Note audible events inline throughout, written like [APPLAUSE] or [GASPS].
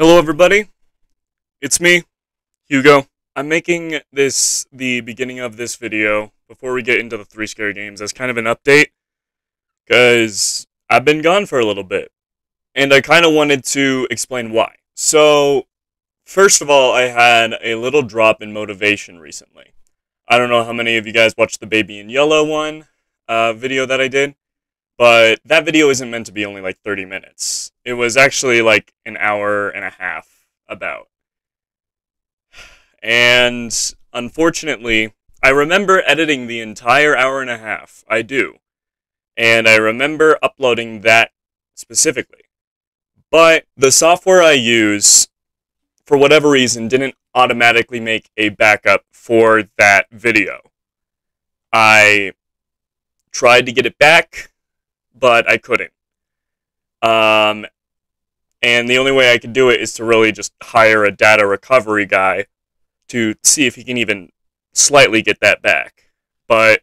Hello, everybody. It's me, Hugo. I'm making this the beginning of this video before we get into the three scary games as kind of an update because I've been gone for a little bit and I kind of wanted to explain why. So, first of all, I had a little drop in motivation recently. I don't know how many of you guys watched the Baby in Yellow one uh, video that I did, but that video isn't meant to be only like 30 minutes. It was actually like an hour and a half about. And unfortunately, I remember editing the entire hour and a half. I do. And I remember uploading that specifically. But the software I use, for whatever reason, didn't automatically make a backup for that video. I tried to get it back, but I couldn't. Um, and the only way I could do it is to really just hire a data recovery guy to see if he can even slightly get that back. But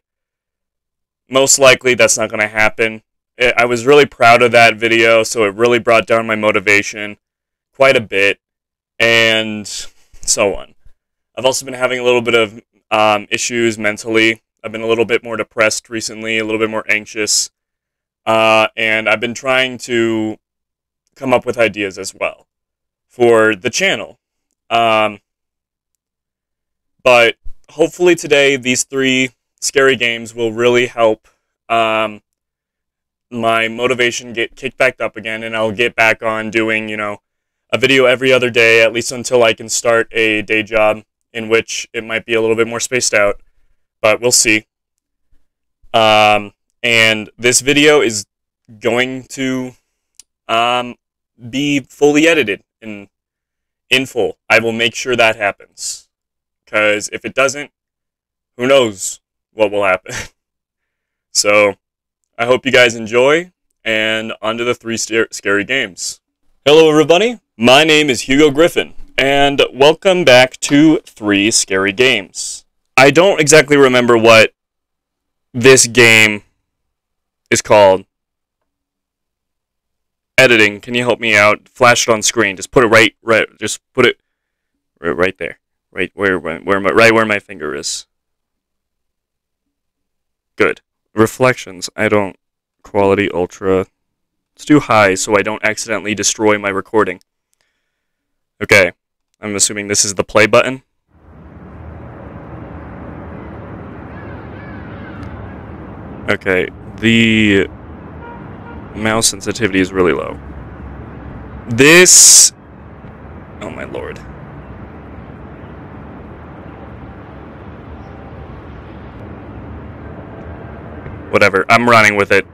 most likely that's not going to happen. I was really proud of that video, so it really brought down my motivation quite a bit, and so on. I've also been having a little bit of um, issues mentally. I've been a little bit more depressed recently, a little bit more anxious, uh, and I've been trying to come up with ideas as well for the channel. Um, but hopefully today, these three scary games will really help um, my motivation get kicked back up again, and I'll get back on doing, you know, a video every other day, at least until I can start a day job in which it might be a little bit more spaced out, but we'll see. Um, and this video is going to um, be fully edited in in full. I will make sure that happens. Because if it doesn't, who knows what will happen. [LAUGHS] so, I hope you guys enjoy, and on to the three scary games. Hello, everybody. My name is Hugo Griffin, and welcome back to Three Scary Games. I don't exactly remember what this game is called, editing, can you help me out? Flash it on screen. Just put it right, right. Just put it right, there, right where, where, my, right where my finger is. Good. Reflections. I don't. Quality ultra. Let's do high so I don't accidentally destroy my recording. Okay. I'm assuming this is the play button. Okay. The mouse sensitivity is really low. This... Oh my lord. Whatever, I'm running with it.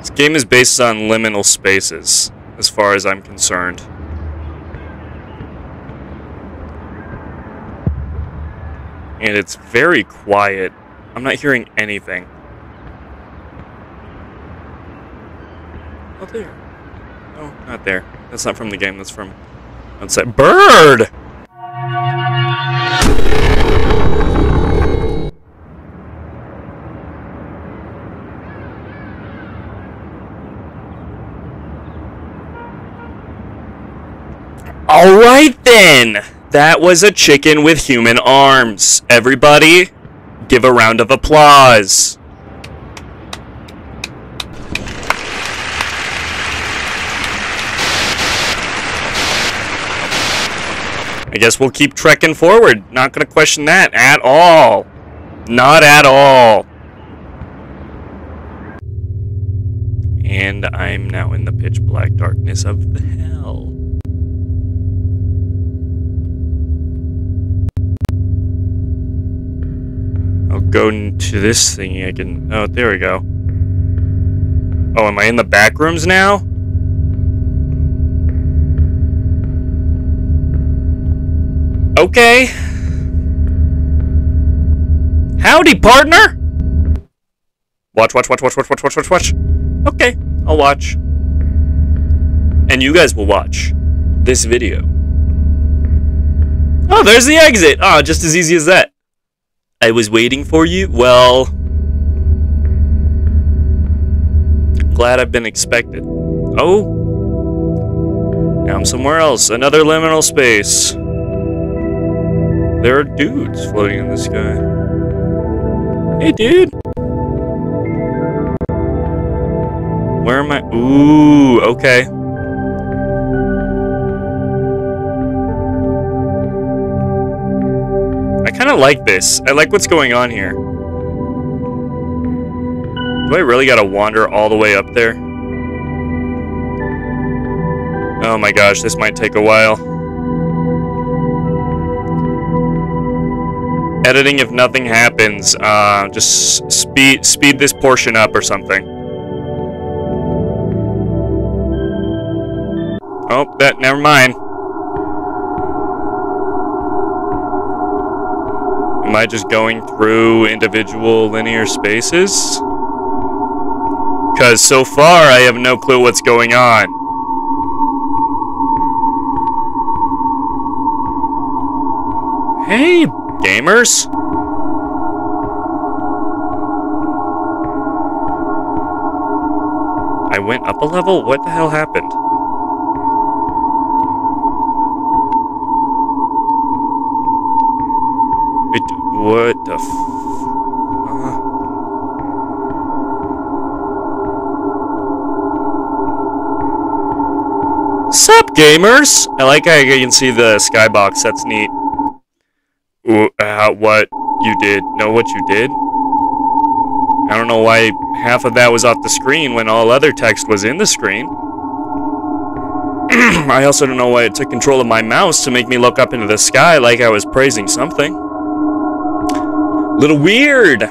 This game is based on liminal spaces, as far as I'm concerned. And it's very quiet. I'm not hearing anything. Oh, there. Oh, not there. That's not from the game. That's from outside. Bird! Alright then! That was a chicken with human arms. Everybody, give a round of applause. I guess we'll keep trekking forward. Not to question that at all. Not at all. And I'm now in the pitch black darkness of the hell. Go to this thingy. I can... Oh, there we go. Oh, am I in the back rooms now? Okay. Howdy, partner! Watch, watch, watch, watch, watch, watch, watch, watch, watch. Okay, I'll watch. And you guys will watch this video. Oh, there's the exit! Oh, just as easy as that. I was waiting for you? Well... Glad I've been expected. Oh. Now I'm somewhere else. Another liminal space. There are dudes floating in the sky. Hey, dude. Where am I? Ooh, okay. Of like this. I like what's going on here. Do I really gotta wander all the way up there? Oh my gosh, this might take a while. Editing if nothing happens. Uh, just speed speed this portion up or something. Oh, that never mind. Am I just going through individual liminal spaces? Because so far I have no clue what's going on. Hey, gamers! I went up a level? What the hell happened? What the f... Uh. Sup, gamers? I like how you can see the skybox. That's neat. Ooh, uh, what you did? Know what you did? I don't know why half of that was off the screen when all other text was in the screen. [CLEARS THROAT] I also don't know why it took control of my mouse to make me look up into the sky like I was praising something. Little weird.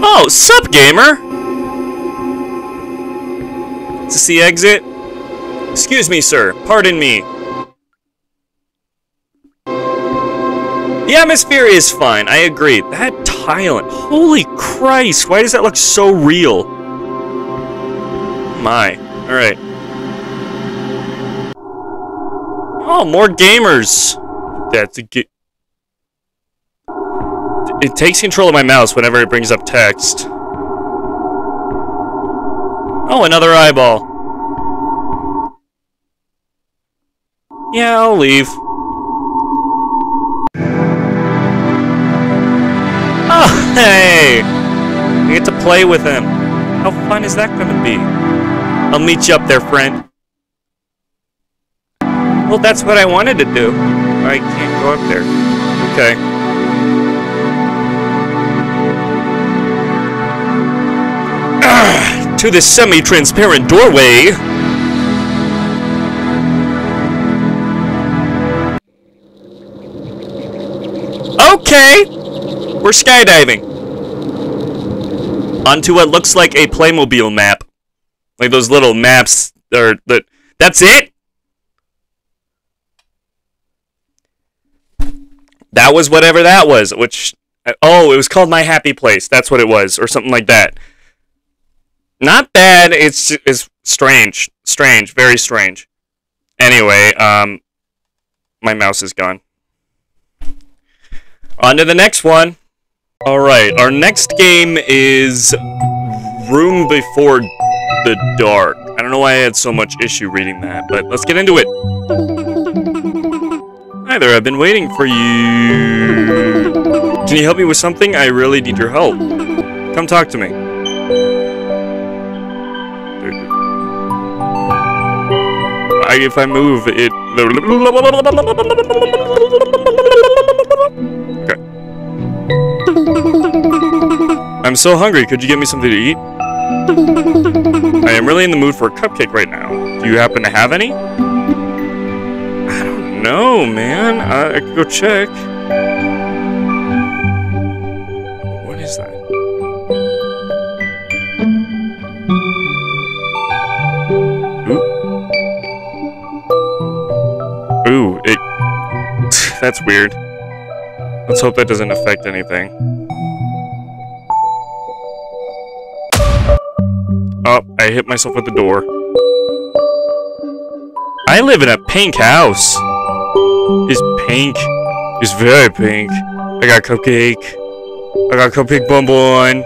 Oh, sup, gamer? Is this the exit? Excuse me, sir. Pardon me. The atmosphere is fine. I agree. That tile. Holy Christ. Why does that look so real? My. Alright. Oh, more gamers. That's a good. It takes control of my mouse whenever it brings up text. Oh, another eyeball. Yeah, I'll leave. Oh, hey! I get to play with him. How fun is that gonna be? I'll meet you up there, friend. Well, that's what I wanted to do. I can't go up there. Okay. Ah, to this semi-transparent doorway. Okay! We're skydiving. Onto what looks like a Playmobil map. Like those little maps, or the... That's it? That was whatever that was, which... Oh, it was called My Happy Place. That's what it was, or something like that. Not bad, it's, it's strange. Strange, very strange. Anyway, um... My mouse is gone. On to the next one. Alright, our next game is Room Before the Dark. I don't know why I had so much issue reading that, but let's get into it. Hi there, I've been waiting for you. Can you help me with something? I really need your help. Come talk to me. I, if I move, it... Okay. I'm so hungry. Could you get me something to eat? I am really in the mood for a cupcake right now. Do you happen to have any? Don't know, man. I, I could go check. What is that? Ooh. Ooh, it... [LAUGHS] That's weird. Let's hope that doesn't affect anything. Oh, I hit myself with the door. I live in a pink house. It's pink. It's very pink. I got cupcake. I got cupcake bonbon.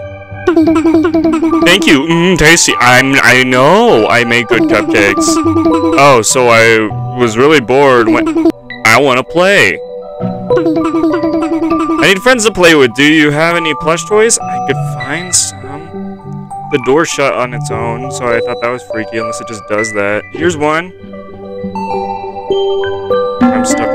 Thank you. Mmm, tasty. I'm. I know. I make good cupcakes. Oh, so I was really bored when I want to play. I need friends to play with. Do you have any plush toys? I could find some. The door shut on its own, so I thought that was freaky, unless it just does that. Here's one. I'm stuck.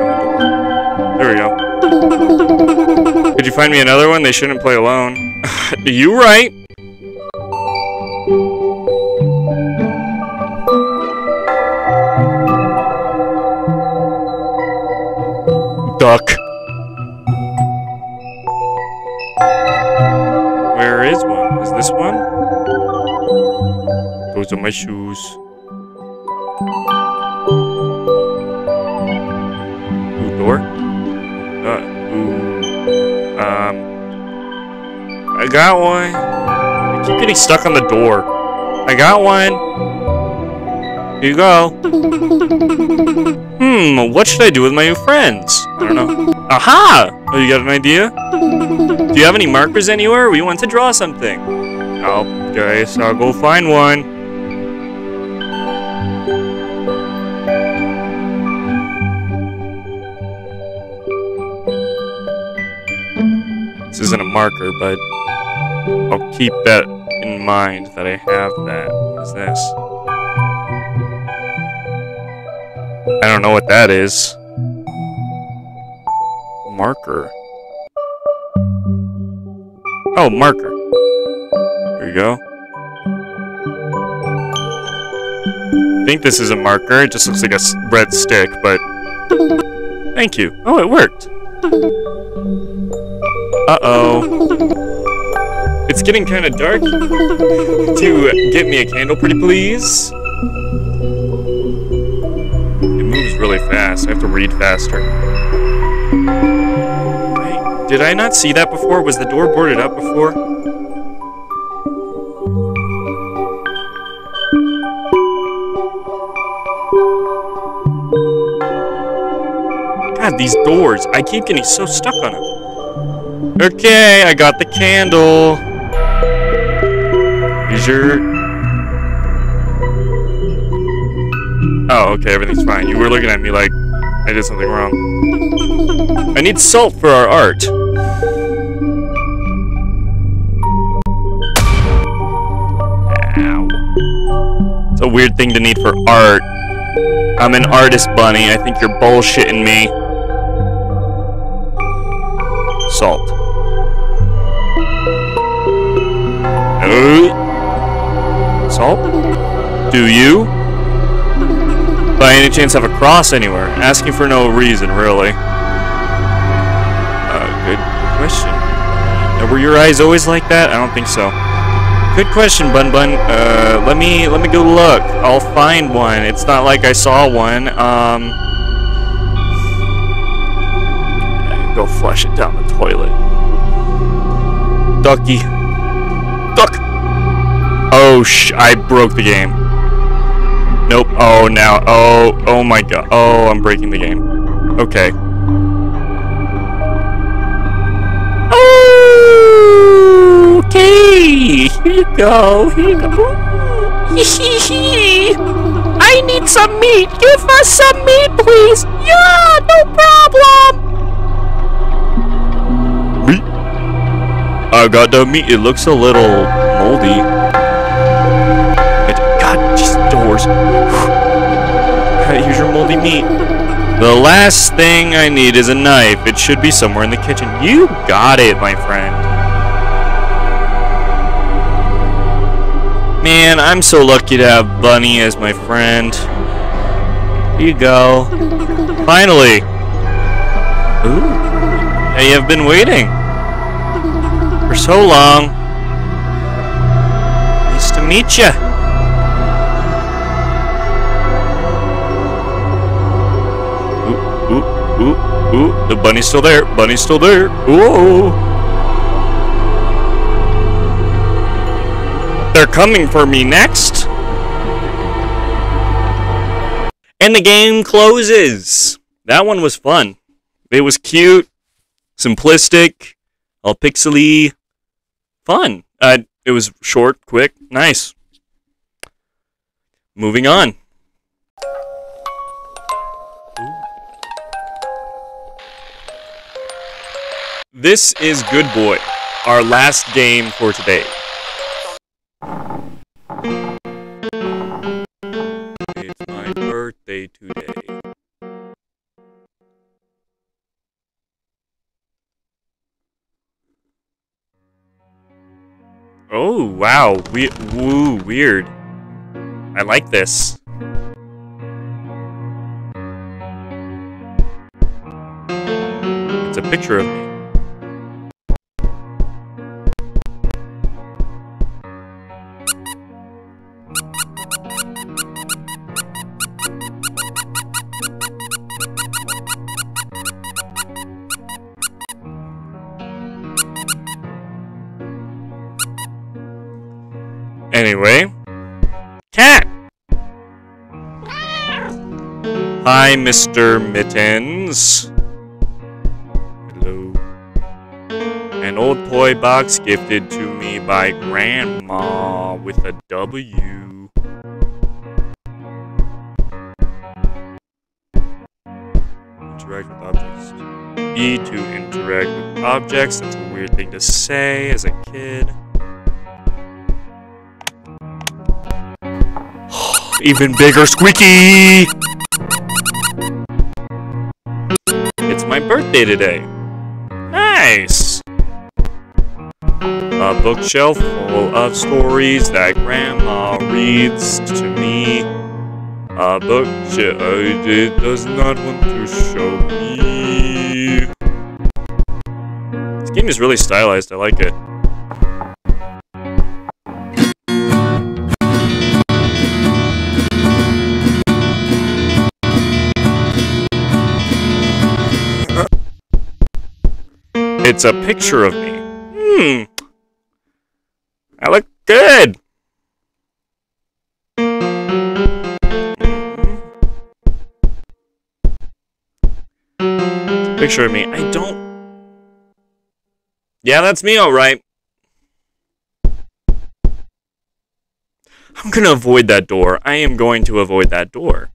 There we go. Could you find me another one? They shouldn't play alone. [LAUGHS] you right. Duck. Where is one? Is this one? Those are my shoes. I got one. I keep getting stuck on the door. I got one. Here you go. Hmm, what should I do with my new friends? I don't know. Aha! Oh, you got an idea? Do you have any markers anywhere? We want to draw something. Oh, guys, I'll go find one. This isn't a marker, but I'll keep that in mind that I have that. What is this? I don't know what that is. Marker. Oh, marker. There you go. I think this is a marker. It just looks like a red stick, but... Thank you. Oh, it worked. Uh-oh. It's getting kind of dark. To get me a candle, pretty please? It moves really fast. I have to read faster. Wait, did I not see that before? Was the door boarded up before? God, these doors. I keep getting so stuck on them. Okay, I got the candle. Your... Oh, okay, everything's fine. You were looking at me like I did something wrong. I need salt for our art. Ow. It's a weird thing to need for art. I'm an artist, Bunny. I think you're bullshitting me. Salt. Do you? By any chance have a cross anywhere? Asking for no reason, really. Uh, good question. Uh, were your eyes always like that? I don't think so. Good question, Bun Bun. Uh, let me let me go look. I'll find one. It's not like I saw one. Um, go flush it down the toilet. Ducky. Duck. Oh sh! I broke the game. Nope. Oh now. Oh. Oh my god. Oh, I'm breaking the game. Okay. Okay, here you go. Here you go. [LAUGHS] I need some meat. Give us some meat, please. Yeah, no problem. Meat. I got the meat. It looks a little moldy. Here's [LAUGHS] your moldy meat. The last thing I need is a knife. It should be somewhere in the kitchen. You got it, my friend. Man, I'm so lucky to have Bunny as my friend. Here you go. Finally! Ooh. I have been waiting. For so long. Nice to meet you. Ooh, ooh. The bunny's still there. Bunny's still there. Ooh. They're coming for me next. And the game closes. That one was fun. It was cute, simplistic, all pixely, fun. Uh, It was short, quick, nice. Moving on. This is Good Boy, our last game for today. It's my birthday today. Oh, wow. We woo, weird. I like this. It's a picture of me. Hi, Mr. Mittens. Hello. An old toy box gifted to me by Grandma with a W. Interact with objects. E to interact with objects. That's a weird thing to say as a kid. Even bigger squeaky! Today. Nice! A bookshelf full of stories that Grandma reads to me. A bookshelf it does not want to show me. This game is really stylized, I like it. It's a picture of me. Hmm. I look good. Picture of me. I don't. Yeah, that's me, alright. I'm gonna avoid that door. I am going to avoid that door.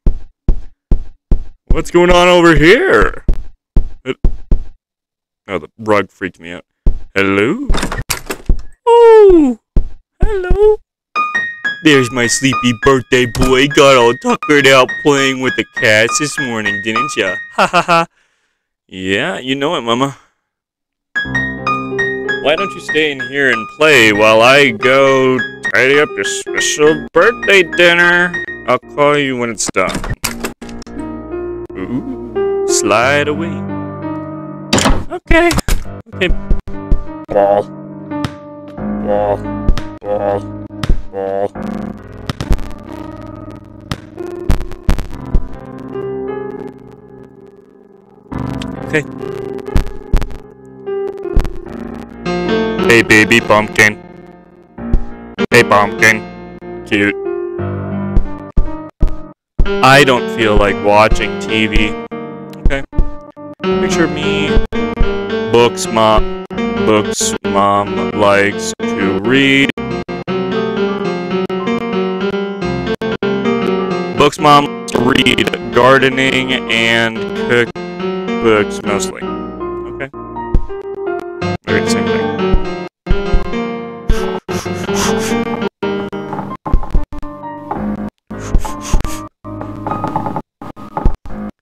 What's going on over here? Oh, the rug freaked me out. Hello? Oh! Hello? There's my sleepy birthday boy. Got all tuckered out playing with the cats this morning, didn't ya? [LAUGHS] Ha ha ha. Yeah, you know it, Mama. Why don't you stay in here and play while I go tidy up your special birthday dinner? I'll call you when it's done. Ooh, slide away. Okay. Okay. Ball. Ball. Ball. Ball. Okay. Hey, baby pumpkin. Hey, pumpkin. Cute. I don't feel like watching TV. Books mom books mom likes to read. Books mom read gardening and cook books mostly. Okay. Very the same thing.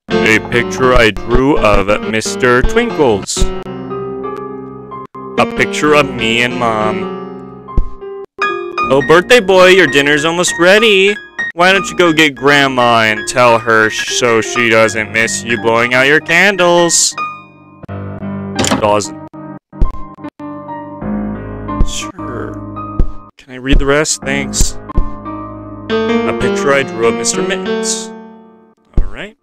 A picture I drew of Mr. Twinkles a picture of me and mom. Oh, birthday boy, your dinner's almost ready. Why don't you go get grandma and tell her so she doesn't miss you blowing out your candles? Doesn't. Sure. Can I read the rest? Thanks. A picture I drew of Mr. Mittens. Alright.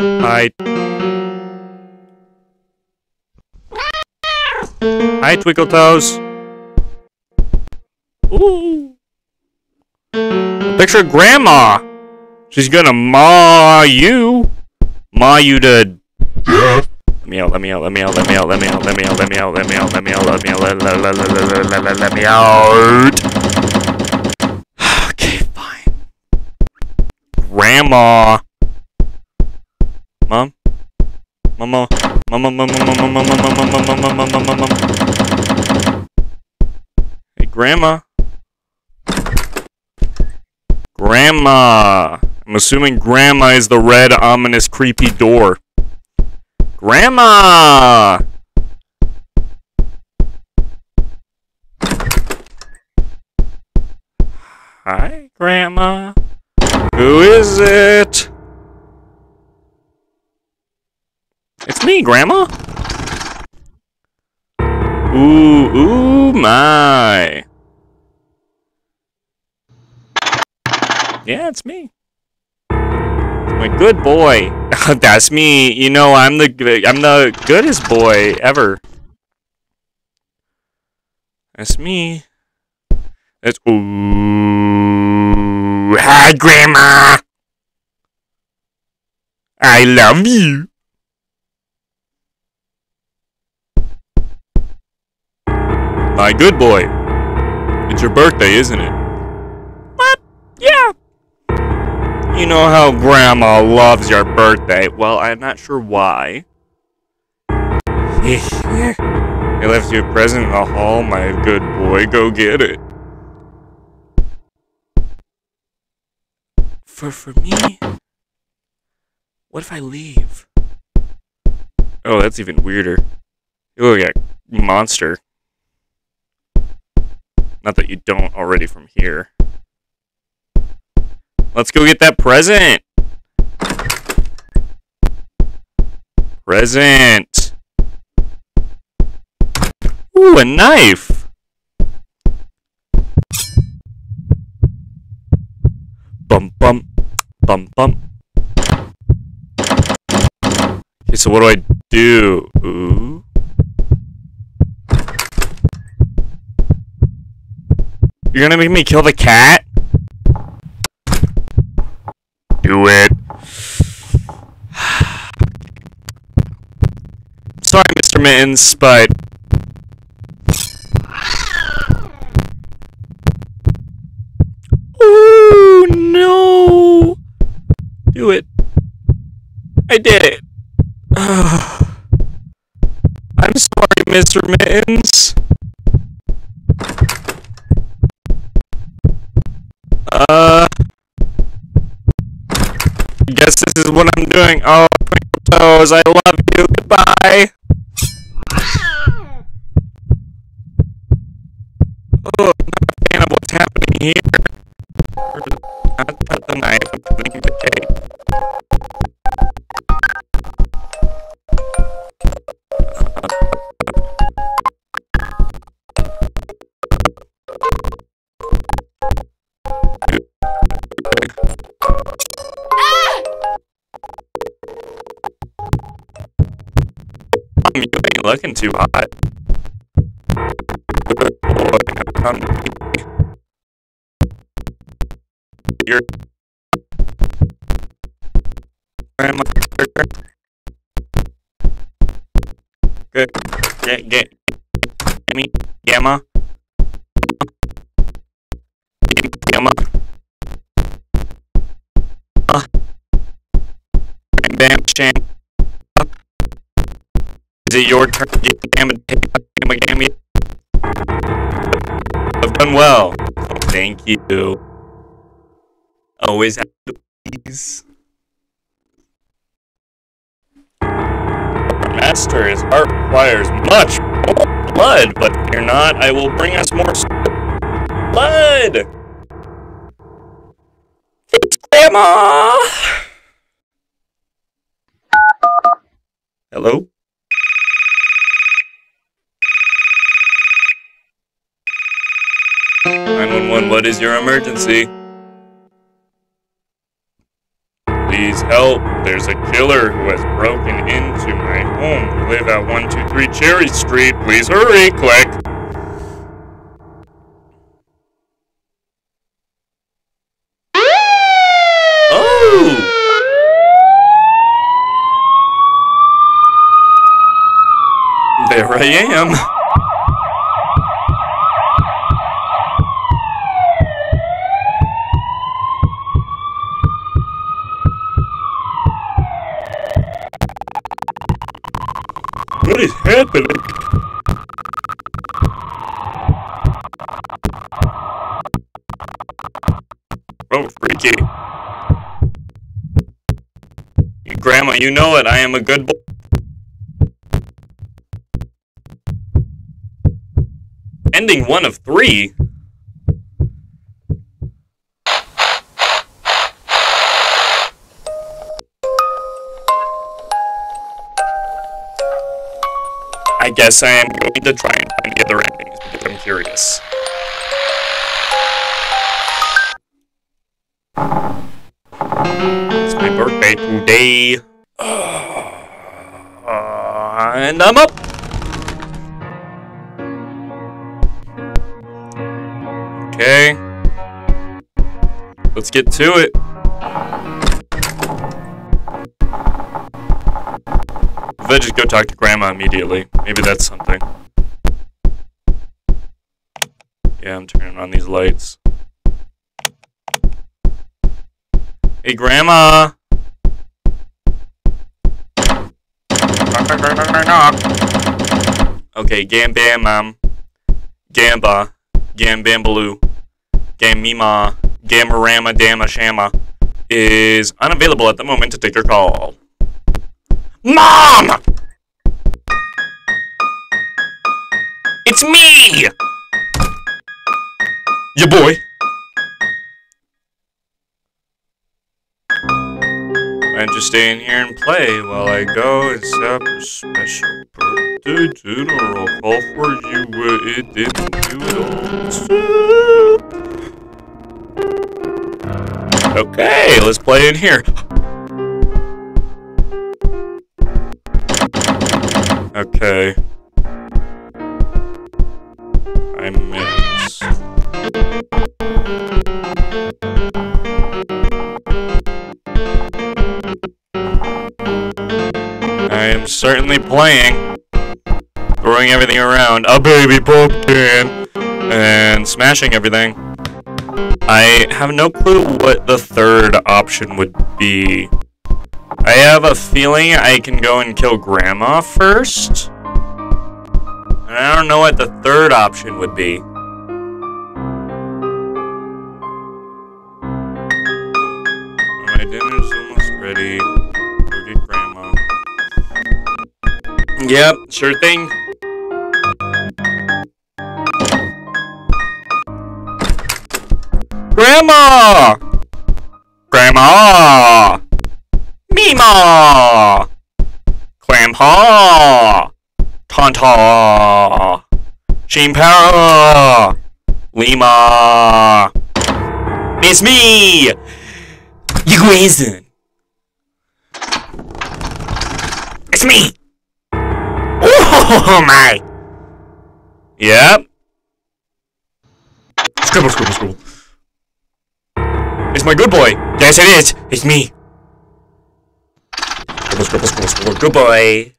I Hi, Twinkle Toes. Ooh. Picture Grandma. She's gonna maw you. Maw you to death. me out, let me out, let me out, let me out, let me out, let me out, let me out, let me out, let me out, let me out, let let let let let let let let me out. Okay, fine. Grandma. Mom? Mama? Mama, mama, mama, mama, mama, mama, mama, mama, mama, mama. Grandma. Grandma. I'm assuming Grandma is the red, ominous, creepy door. Grandma! Hi, Grandma. Who is it? It's me, Grandma. Ooh, ooh, my. Yeah, it's me. My good boy. [LAUGHS] That's me. You know, I'm the I'm the goodest boy ever. That's me. That's ooh. Hi, Grandma. I love you. My good boy. It's your birthday, isn't it? What? Yeah. You know how Grandma loves your birthday. Well, I'm not sure why. I left you a present in the hall, my good boy. Go get it. For for me? What if I leave? Oh, that's even weirder. You look like a monster. Not that you don't already from here. Let's go get that present. Present. Ooh, a knife. Bum bum. Bum bum. Okay, so what do I do? Ooh. You're gonna make me kill the cat? Do it. Mr. Mittens, but. Ooh, no! Do it. I did it. [SIGHS] I'm sorry, Mr. Mittens. Uh. I guess this is what I'm doing. Oh, Twinkle Toes, I love you. Goodbye. Oh, I'm not a fan of what's happening here. Not not the knife, putting the cake. You ain't looking too hot. Good boy, You're. Good. Get get. Gimme. Gamma. Gamma. Uh. Bam sham. Is it your turn gamma gamma gamma? I've done well. Thank you. Always have to please. Master, his heart requires much blood, but fear not, I will bring us more blood. Thanks, Grandma. Hello? Nine one one. What is your emergency? Please help. There's a killer who has broken into my home. We live at 123 Cherry Street. Please hurry. Click. Oh! I am. What is happening? Oh, freaky. Grandma, you know it. I am a good boy. Ending one of three? I guess I am going to try and find the other endings because I'm curious. It's my birthday today. Ah, and I'm up! Okay. Let's get to it. I just go talk to Grandma immediately, maybe that's something. Yeah, I'm turning on these lights. Hey, Grandma! Okay, Gam Bam Mom. Gamba. Gam Bambaloo. Gam Mima. Gamarama Dama Shama is unavailable at the moment to take your call. Mom! It's me! Your boy. I'm just staying here and play while I go and set up a special birthday dinner. I'll call for you it didn't do it all. Okay, let's play in here. Okay. I miss. I am certainly playing. Throwing everything around. A baby pumpkin! And smashing everything. I have no clue what the third option would be. I have a feeling I can go and kill Grandma first. And I don't know what the third option would be. My dinner's almost ready. Go get Grandma. Yep, sure thing. Grandma! Grandma! Mima! Clampa! Tanta! Chimpera! Lima! It's me! You reason! It's me! Oh my! Yep. Scribble, scribble, scribble. It's my good boy. Yes, it is. It's me. Scribble, scribble, scribble, scribble. Good boy.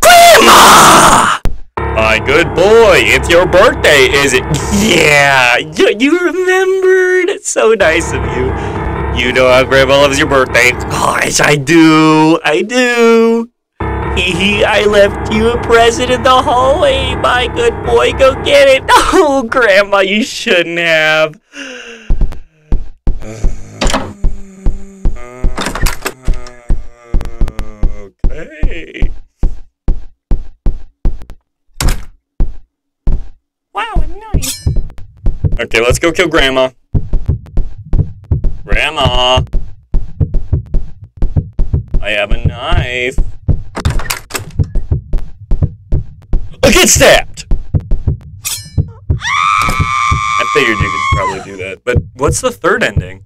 Grandma! My good boy, it's your birthday, is it? [LAUGHS] Yeah, you, you remembered. It's so nice of you. You know how Grandma loves your birthday. Gosh, I do. I do. I left you a present in the hallway. My good boy, go get it. [LAUGHS] Oh, Grandma, you shouldn't have. Wow, nice. Okay, let's go kill Grandma. Grandma! I have a knife. I get stabbed! I figured you could probably do that. But what's the third ending?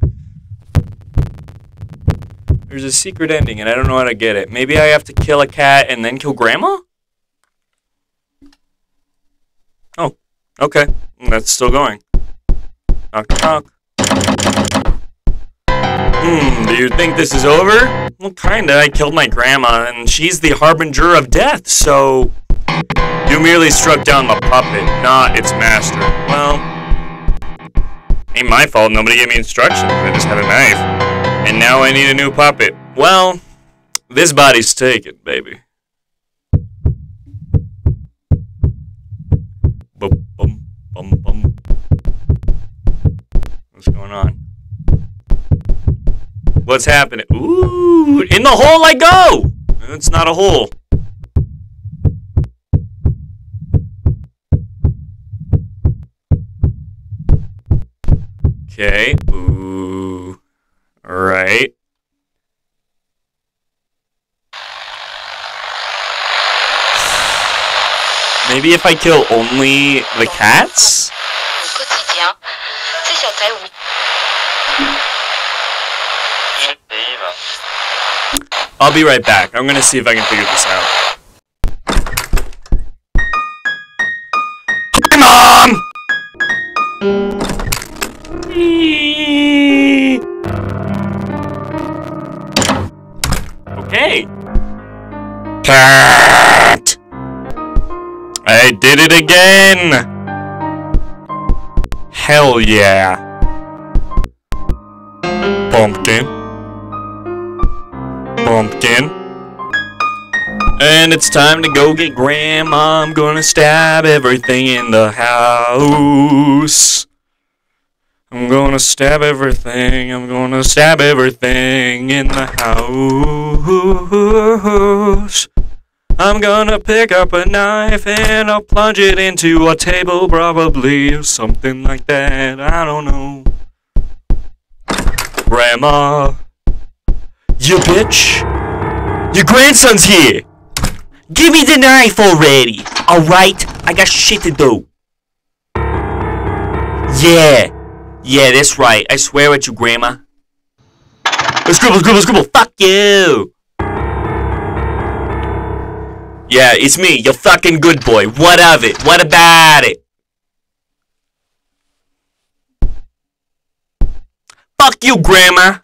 There's a secret ending and I don't know how to get it. Maybe I have to kill a cat and then kill Grandma? Oh, okay. That's still going. Knock, knock. Hmm, do you think this is over? Well, kinda. I killed my grandma, and she's the harbinger of death, so... You merely struck down the puppet, not its master. Well... Ain't my fault, nobody gave me instructions. I just had a knife. And now I need a new puppet. Well, this body's taken, baby. What's happening? Ooh, in the hole I go! It's not a hole. Okay. Ooh. Alright. Maybe if I kill only the cats? I'll be right back. I'm gonna see if I can figure this out. Hi, Mom! Okay. Cat! I did it again! Hell yeah. Pumpkin. Pumpkin. And it's time to go get Grandma. I'm gonna stab everything in the house. I'm gonna stab everything. I'm gonna stab everything in the house. I'm gonna pick up a knife and I'll plunge it into a table, probably, or something like that. I don't know. Grandma, you bitch. Your grandson's here. Give me the knife already. Alright? I got shit to do. Yeah. Yeah, that's right. I swear at you, Grandma. Scribble, scribble, scribble. Fuck you. Yeah, it's me, your fucking good boy. What of it? What about it? Fuck you, Grandma.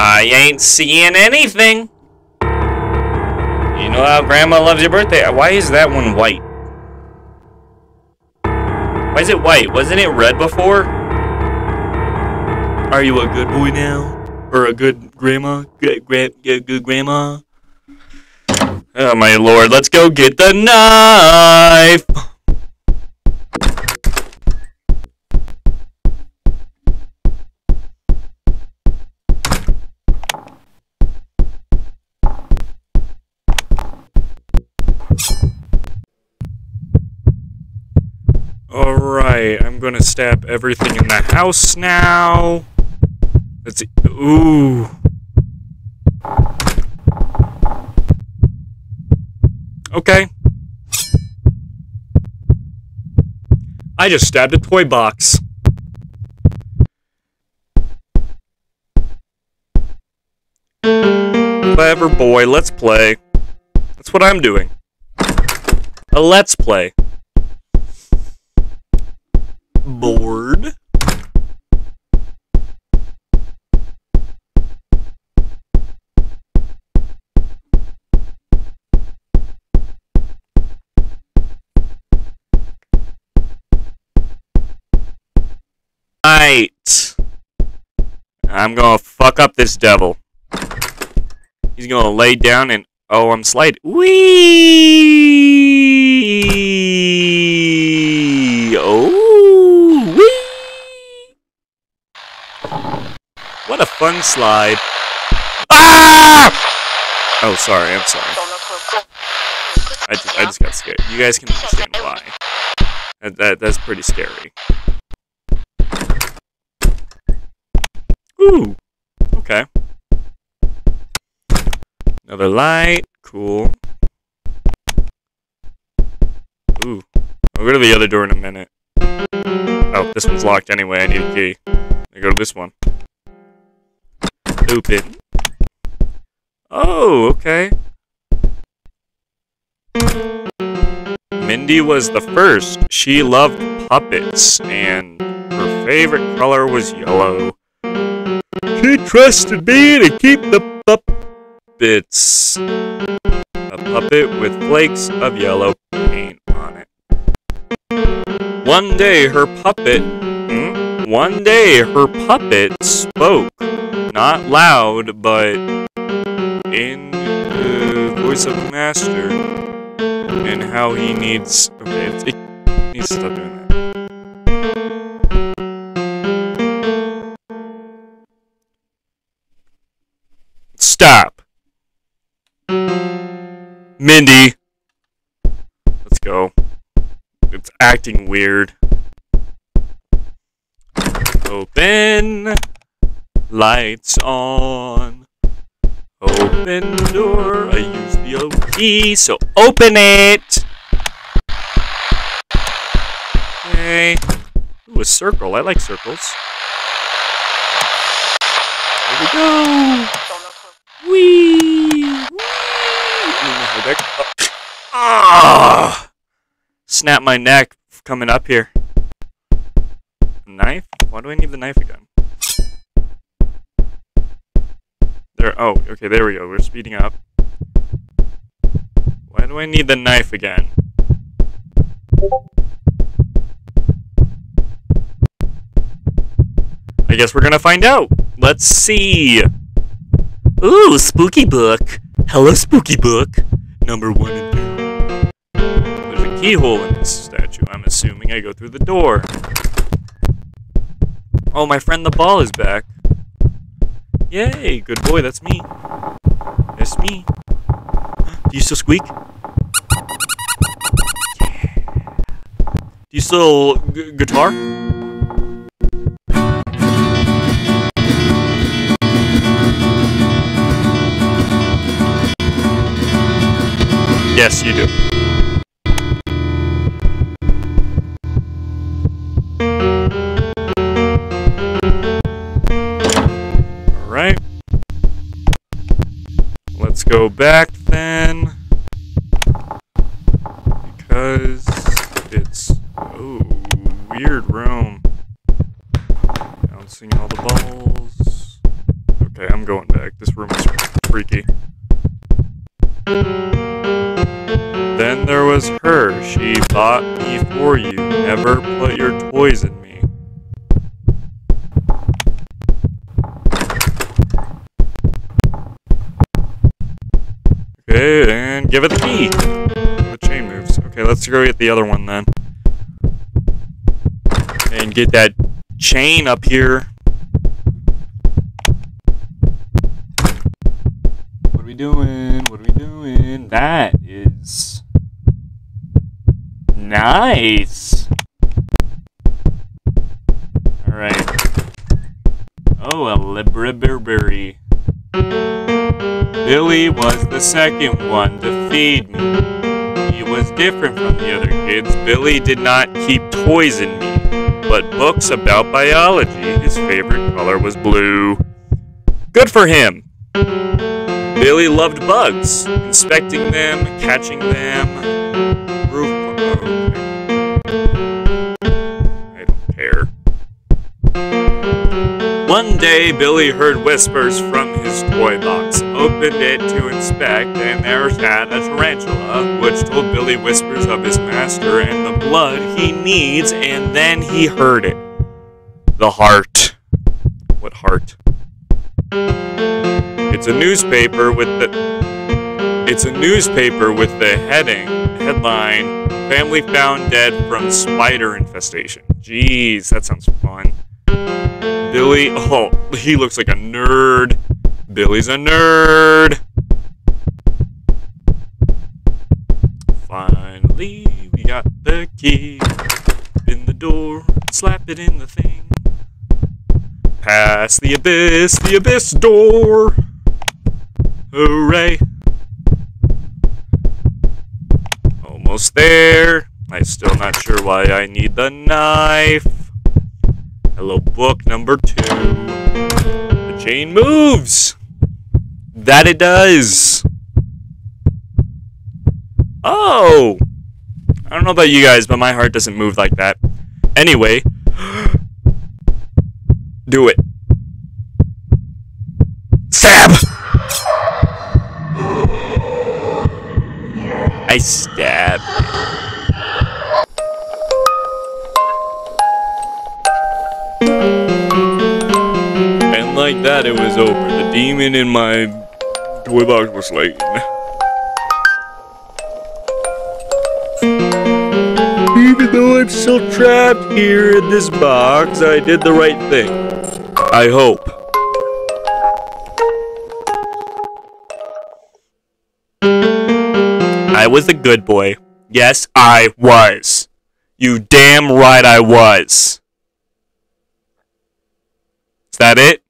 I ain't seeing anything. You know how Grandma loves your birthday. Why is that one white? Why is it white? Wasn't it red before? Are you a good boy now? Or a good grandma? Good, gra good, good grandma? Oh my lord, let's go get the knife! Alright, I'm gonna stab everything in the house now. Let's see. Ooh. Okay. I just stabbed a toy box. Clever boy, let's play. That's what I'm doing. A let's play. Bored. Right. I'm gonna fuck up this devil. He's gonna lay down and oh, I'm sliding. Wee. Oh, wee. What a fun slide. Ah! Oh, sorry. I'm sorry. I just, I just got scared. You guys can understand why. That, that that's pretty scary. Ooh. Okay. Another light. Cool. Ooh. I'll go to the other door in a minute. Oh, this one's locked anyway. I need a key. I go to this one. Open. Oh, okay. Mindy was the first. She loved puppets, and her favorite color was yellow. She trusted me to keep the puppets. A puppet with flakes of yellow paint on it. One day her puppet. hmm? One day her puppet spoke. Not loud, but in the voice of the master. And how he needs. Okay, it needs to stop doing that. Stop! Mindy! Let's go. It's acting weird. Open. Lights on. Open door. I use the O key, so open it! Okay. Ooh, a circle. I like circles. There we go! Oh. Ah! Snap my neck coming up here. Knife? Why do I need the knife again? There. Oh, okay. There we go. We're speeding up. Why do I need the knife again? I guess we're gonna find out. Let's see. Ooh, spooky book. Hello, spooky book. Number one. There's a keyhole in this statue. I'm assuming I go through the door. Oh, my friend the ball is back. Yay, good boy, that's me. That's me. Do you still squeak? Yeah. Do you still guitar? Yes, you do. Go back then. Because it's oh weird room. Bouncing all the balls. Okay, I'm going back. This room is freaky. Then there was her. She bought me for you. Never put your toys in me. Okay, and give it the key. The chain moves. Okay, let's go get the other one then. And get that chain up here. What are we doing? What are we doing? That is nice. All right. Oh, a library. Billy was the second one to feed me. He was different from the other kids. Billy did not keep toys in me, but books about biology. His favorite color was blue. Good for him. Billy loved bugs, inspecting them, catching them. I don't care. One day, Billy heard whispers from his toy box, opened it to inspect, and there sat a tarantula, which told Billy whispers of his master and the blood he needs, and then he heard it. The heart. What heart? It's a newspaper with the. It's a newspaper with the heading, headline, Family Found Dead from Spider Infestation. Jeez, that sounds fun. Billy, oh, he looks like a nerd. Billy's a nerd. Finally, we got the key. In the door, slap it in the thing. Past the abyss, the abyss door. Hooray. Almost there. I'm still not sure why I need the knife. Hello, book number two. The chain moves. That it does. Oh. I don't know about you guys, but my heart doesn't move like that. Anyway, [GASPS] do it. Stab! I stab. And like that, it was over. The demon in my toy box was slain. Even though I'm still trapped here in this box, I did the right thing. I hope. I was a good boy. Yes, I was. You damn right I was. Is that it?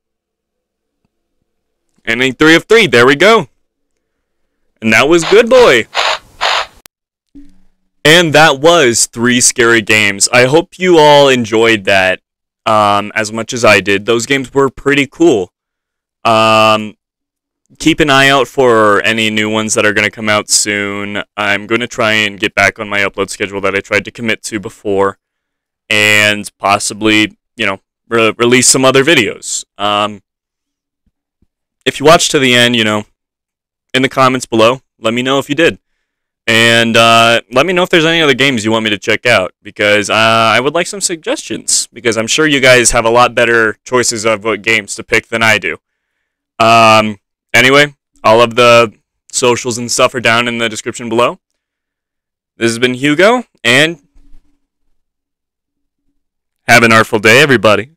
Ending three of three. There we go. And that was good boy. And that was three scary games. I hope you all enjoyed that um, as much as I did. Those games were pretty cool. Um, keep an eye out for any new ones that are going to come out soon. I'm going to try and get back on my upload schedule that I tried to commit to before, and possibly, you know, re- release some other videos. Um, if you watched to the end, you know, in the comments below, let me know if you did. And uh, let me know if there's any other games you want me to check out because uh, I would like some suggestions because I'm sure you guys have a lot better choices of what games to pick than I do. Um, anyway, all of the socials and stuff are down in the description below. This has been Hugo, and have an artful day, everybody.